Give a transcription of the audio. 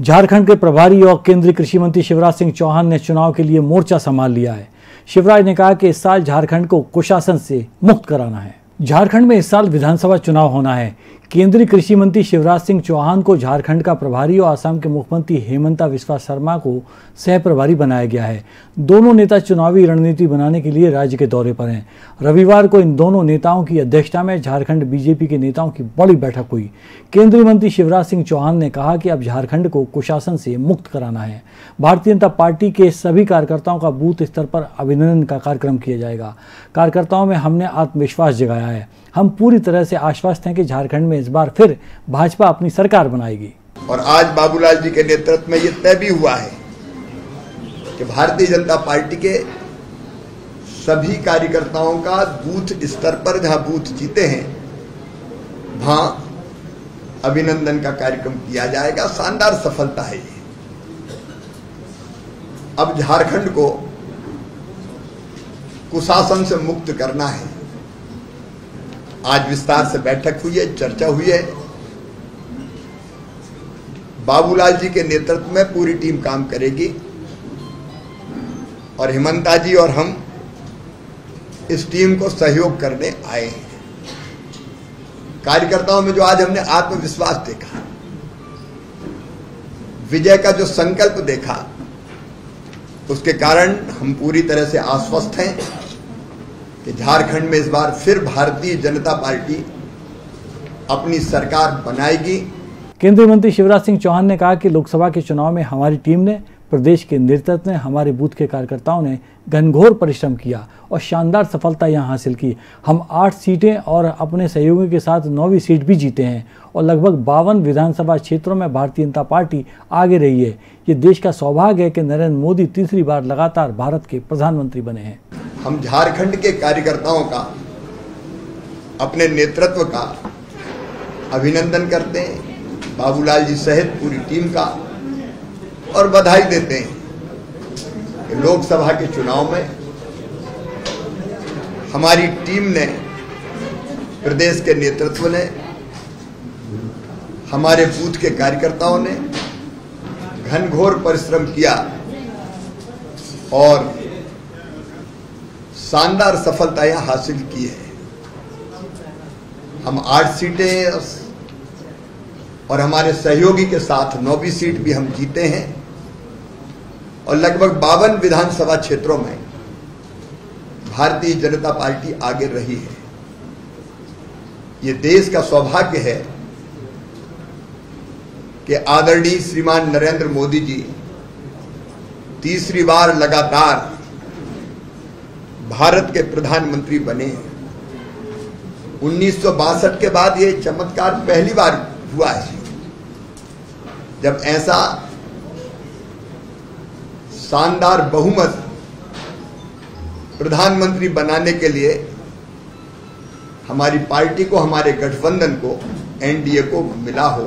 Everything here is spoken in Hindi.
झारखंड के प्रभारी और केंद्रीय कृषि मंत्री शिवराज सिंह चौहान ने चुनाव के लिए मोर्चा संभाल लिया है। शिवराज ने कहा कि इस साल झारखंड को कुशासन से मुक्त कराना है। झारखंड में इस साल विधानसभा चुनाव होना है। केंद्रीय कृषि मंत्री शिवराज सिंह चौहान को झारखंड का प्रभारी और असम के मुख्यमंत्री हेमंता विश्वा शर्मा को सह प्रभारी बनाया गया है। दोनों नेता चुनावी रणनीति बनाने के लिए राज्य के दौरे पर हैं। रविवार को इन दोनों नेताओं की अध्यक्षता में झारखंड बीजेपी के नेताओं की बड़ी बैठक हुई। केंद्रीय मंत्री शिवराज सिंह चौहान ने कहा कि अब झारखंड को कुशासन से मुक्त कराना है। भारतीय जनता पार्टी के सभी कार्यकर्ताओं का बूथ स्तर पर अभिनंदन का कार्यक्रम किया जाएगा। कार्यकर्ताओं में हमने आत्मविश्वास जगाया है। हम पूरी तरह से आश्वस्त हैं कि झारखंड में इस बार फिर भाजपा अपनी सरकार बनाएगी। और आज बाबूलाल जी के नेतृत्व में ये तय भी हुआ है कि भारतीय जनता पार्टी के सभी कार्यकर्ताओं का बूथ स्तर पर जहाँ बूथ जीते हैं, वहाँ अभिनंदन का कार्यक्रम किया जाएगा। शानदार सफलता है ये। अब झारखंड को कुशासन से मुक्त करना है। आज विस्तार से बैठक हुई है, चर्चा हुई है। बाबूलाल जी के नेतृत्व में पूरी टीम काम करेगी। और हिमंता जी और हम इस टीम को सहयोग करने आए हैं। कार्यकर्ताओं में जो आज हमने आत्मविश्वास देखा, विजय का जो संकल्प देखा, उसके कारण हम पूरी तरह से आश्वस्त हैं। कि झारखंड में इस बार फिर भारतीय जनता पार्टी अपनी सरकार बनाएगी। केंद्रीय मंत्री शिवराज सिंह चौहान ने कहा कि लोकसभा के चुनाव में हमारी टीम ने, प्रदेश के नेतृत्व ने, हमारे बूथ के कार्यकर्ताओं ने घनघोर परिश्रम किया और शानदार सफलता यहाँ हासिल की। हम आठ सीटें और अपने सहयोगियों के साथ नौवीं सीट भी जीते हैं और लगभग बावन विधानसभा क्षेत्रों में भारतीय जनता पार्टी आगे रही है। ये देश का सौभाग्य है कि नरेंद्र मोदी तीसरी बार लगातार भारत के प्रधानमंत्री बने हैं। हम झारखंड के कार्यकर्ताओं का, अपने नेतृत्व का अभिनंदन करते हैं, बाबूलाल जी सहित पूरी टीम का, और बधाई देते हैं कि लोकसभा के चुनाव में हमारी टीम ने, प्रदेश के नेतृत्व ने, हमारे बूथ के कार्यकर्ताओं ने घनघोर परिश्रम किया और शानदार सफलताएँ हासिल की है। हम आठ सीटें और हमारे सहयोगी के साथ नौवीं सीट भी हम जीते हैं। और लगभग बावन विधानसभा क्षेत्रों में भारतीय जनता पार्टी आगे रही है। ये देश का सौभाग्य है कि आदरणीय श्रीमान नरेंद्र मोदी जी तीसरी बार लगातार भारत के प्रधानमंत्री बने। उन्नीस सौ बासठ के बाद ये चमत्कार पहली बार हुआ है। जब ऐसा शानदार बहुमत प्रधानमंत्री बनाने के लिए हमारी पार्टी को, हमारे गठबंधन को, एनडीए को मिला हो